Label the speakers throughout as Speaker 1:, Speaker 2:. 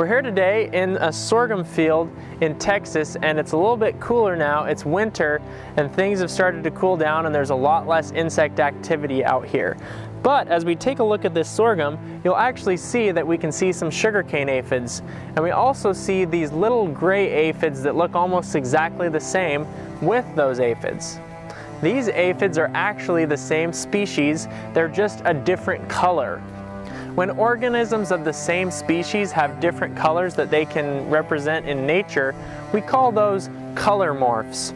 Speaker 1: We're here today in a sorghum field in Texas and it's a little bit cooler now. It's winter and things have started to cool down and there's a lot less insect activity out here. But as we take a look at this sorghum, you'll actually see that we can see some sugarcane aphids. And we also see these little gray aphids that look almost exactly the same with those aphids. These aphids are actually the same species, they're just a different color. When organisms of the same species have different colors that they can represent in nature, we call those color morphs.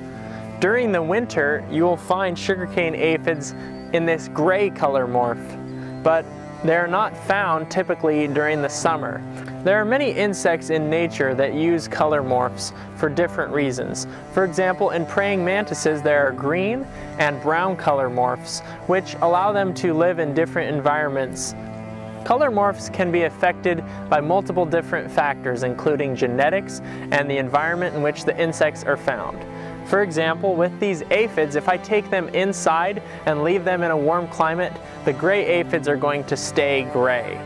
Speaker 1: During the winter, you will find sugarcane aphids in this gray color morph, but they're not found typically during the summer. There are many insects in nature that use color morphs for different reasons. For example, in praying mantises there are green and brown color morphs, which allow them to live in different environments Color morphs can be affected by multiple different factors including genetics and the environment in which the insects are found. For example, with these aphids, if I take them inside and leave them in a warm climate, the gray aphids are going to stay gray.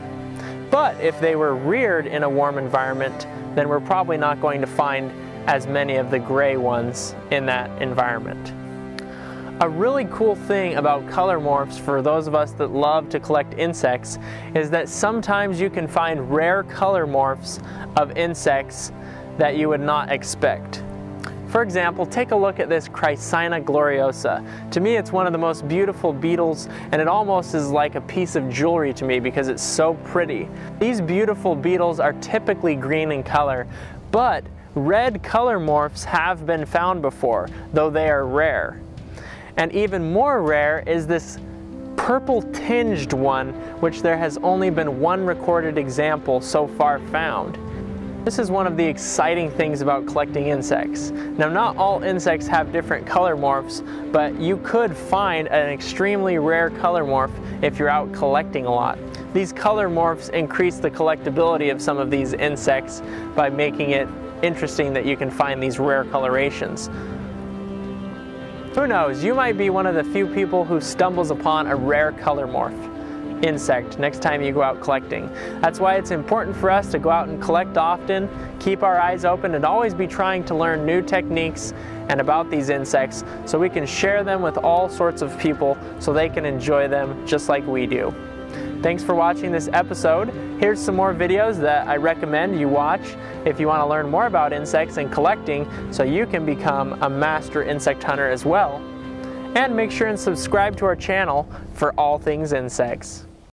Speaker 1: But if they were reared in a warm environment, then we're probably not going to find as many of the gray ones in that environment. A really cool thing about color morphs for those of us that love to collect insects is that sometimes you can find rare color morphs of insects that you would not expect. For example, take a look at this Chrysina gloriosa. To me, it's one of the most beautiful beetles, and it almost is like a piece of jewelry to me because it's so pretty. These beautiful beetles are typically green in color, but red color morphs have been found before, though they are rare. And even more rare is this purple tinged one, which there has only been one recorded example so far found. This is one of the exciting things about collecting insects. Now not all insects have different color morphs, but you could find an extremely rare color morph if you're out collecting a lot. These color morphs increase the collectability of some of these insects by making it interesting that you can find these rare colorations. Who knows, you might be one of the few people who stumbles upon a rare color morph insect next time you go out collecting. That's why it's important for us to go out and collect often, keep our eyes open, and always be trying to learn new techniques and about these insects so we can share them with all sorts of people so they can enjoy them just like we do. Thanks for watching this episode. Here's some more videos that I recommend you watch if you want to learn more about insects and collecting so you can become a master insect hunter as well. And make sure and subscribe to our channel for all things insects.